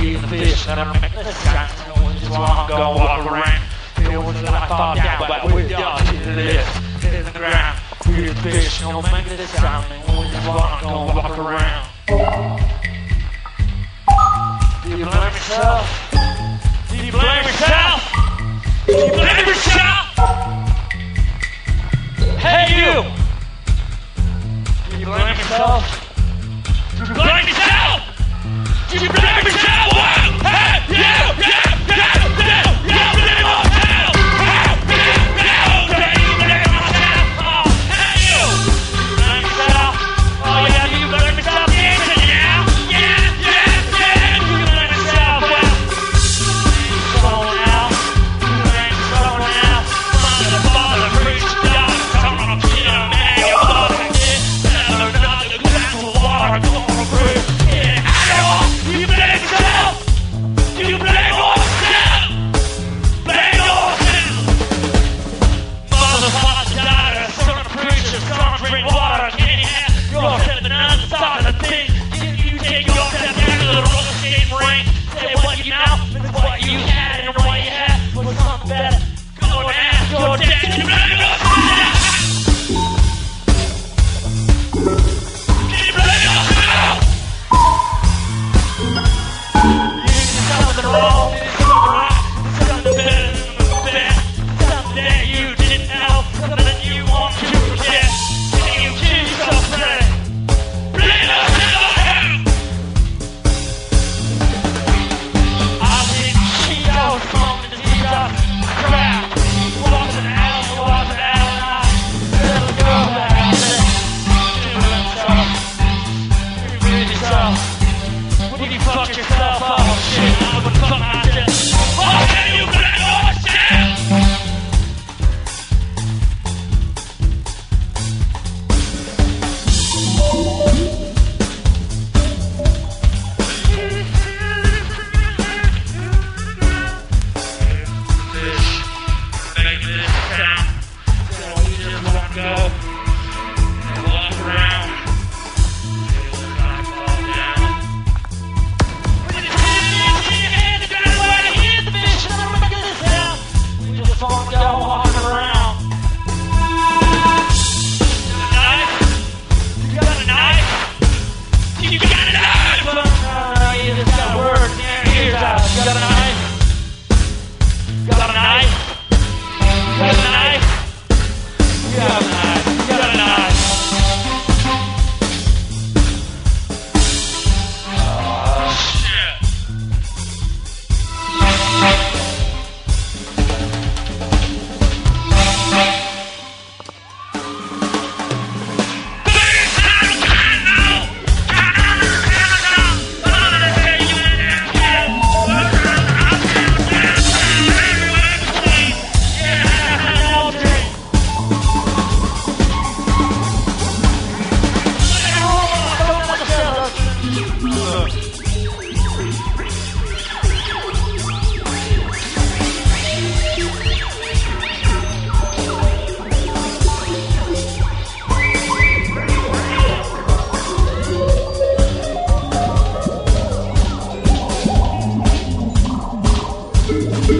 being fish and I'm like, this guy knows wrong, gonna walk around. Feel like I thought down, but we don't dodge this in the ground. We eat the fish, no make this sound, and when you walk, gonna walk around. Do you blame yourself? Do you blame yourself? Do you blame yourself? Hey you! Do you blame yourself? Do you blame yourself? Do you blame yourself?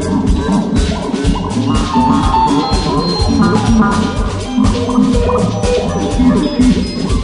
Thank you.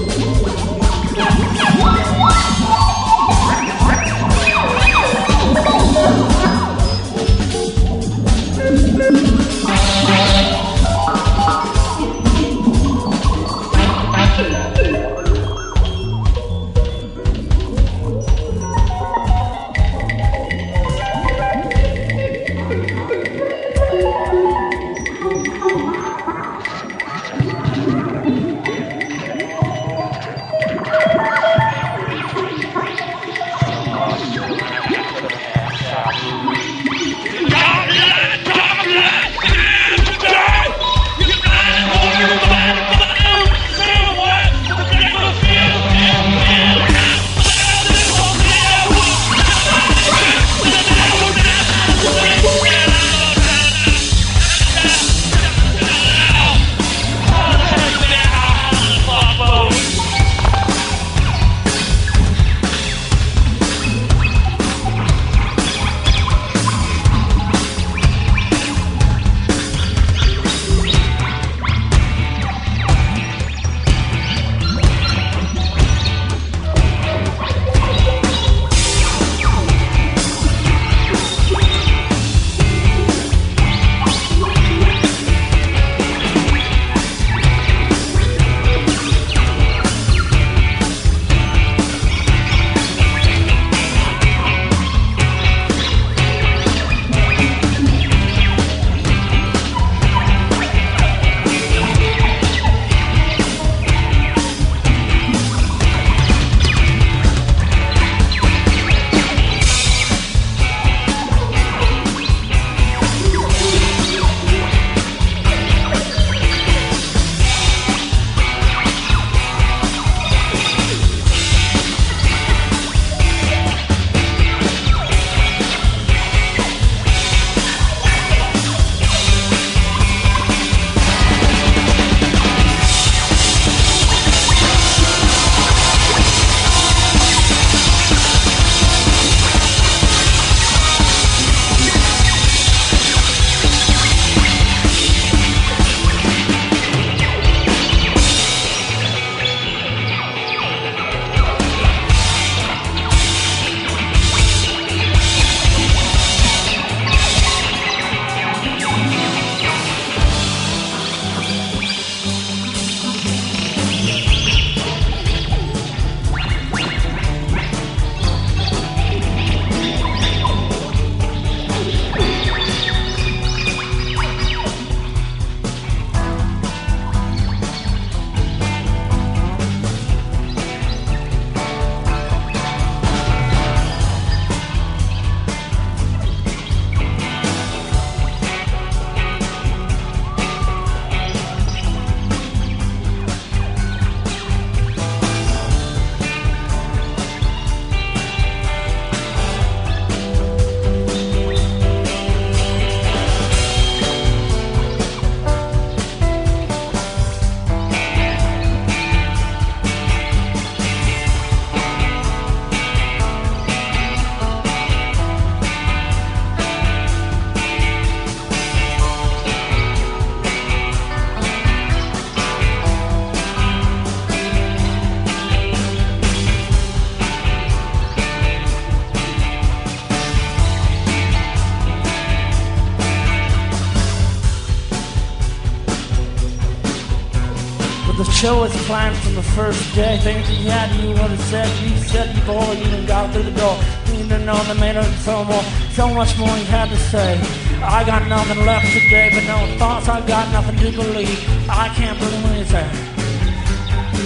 Show was planned from the first day. Things that you had, you would have said. You said before you even got through the door. You didn't know they made it so more. So much more you had to say. I got nothing left today, but no thoughts. I got nothing to believe. I can't believe you.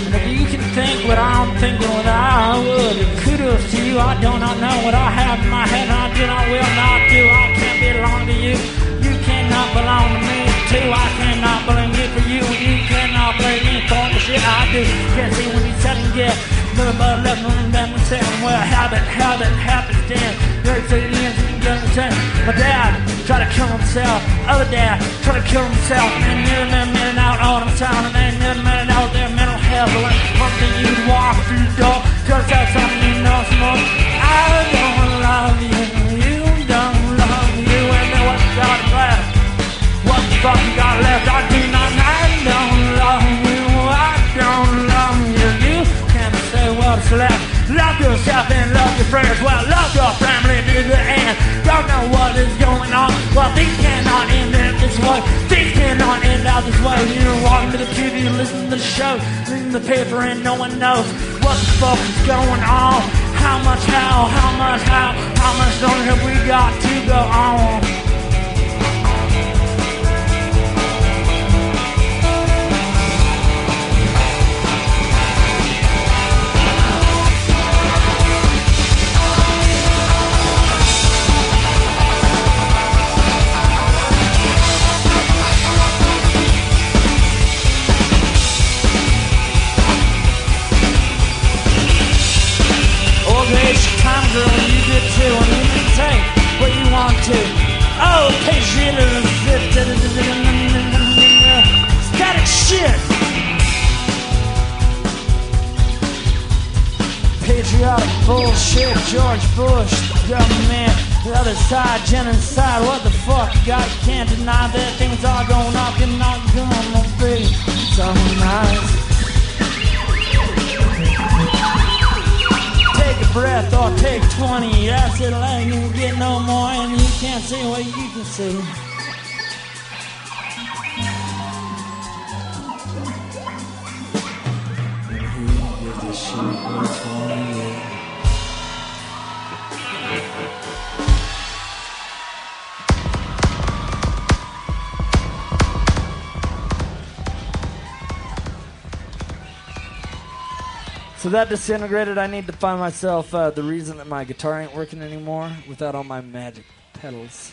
And if you can think what I'm thinking, what I would, kudos to you. I do not know what I have in my head, I do not will not do. I can't belong to you. You cannot belong to me too. I cannot blame you for you, you cannot blame me for the shit I do. Can't see when you second guess. Little but and then we say, well, habit, habit, habit, damn. Very three years, you can get the My dad tried to kill himself. Other dad tried to kill himself. And near them minute out on him town, and then near minute out their mental health. When something you walk through the door, just have something you know more. I don't love you Love yourself and love your friends. Well, love your family to the end. Don't know what is going on. Well, things cannot end up this way. Things cannot end out this way. You're walking to the TV, listen to the show, reading the paper, and no one knows what the fuck is going on. How much, how, how much, how, how much longer have we got to go on? Bullshit, George Bush, government, the other side, genocide. What the fuck? You can't deny that things are going up. You're not gonna be so nice. Take a breath or take 20. That's it, like you get no more, and you can't see what you can see. Shit what's wrong with? So that disintegrated. I need to find myself uh, the reason that my guitar ain't working anymore without all my magic pedals.